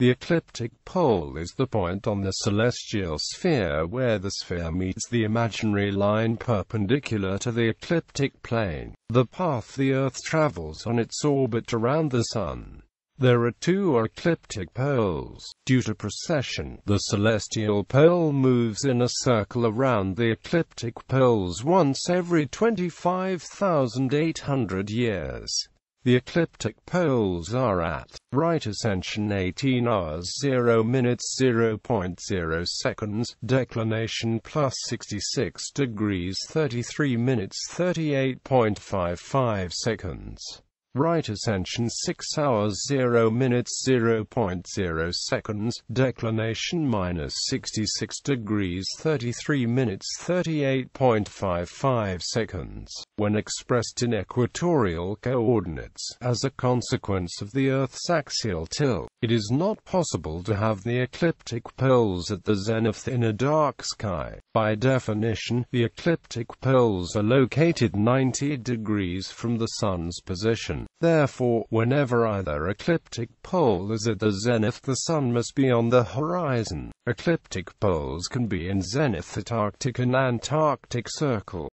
The ecliptic pole is the point on the celestial sphere where the sphere meets the imaginary line perpendicular to the ecliptic plane, the path the Earth travels on its orbit around the Sun. There are two ecliptic poles. Due to precession, the celestial pole moves in a circle around the ecliptic poles once every 25,800 years. The ecliptic poles are at right ascension 18 hours 0 minutes 0.0 seconds, declination plus 66 degrees 33 minutes 38.55 seconds. Right ascension 6 hours 0 minutes 0.0 seconds, declination minus 66 degrees 33 minutes 38.55 seconds, when expressed in equatorial coordinates. As a consequence of the Earth's axial tilt, it is not possible to have the ecliptic poles at the zenith in a dark sky. By definition, the ecliptic poles are located 90 degrees from the Sun's position. Therefore, whenever either ecliptic pole is at the zenith the Sun must be on the horizon. Ecliptic poles can be in zenith at Arctic and Antarctic Circle.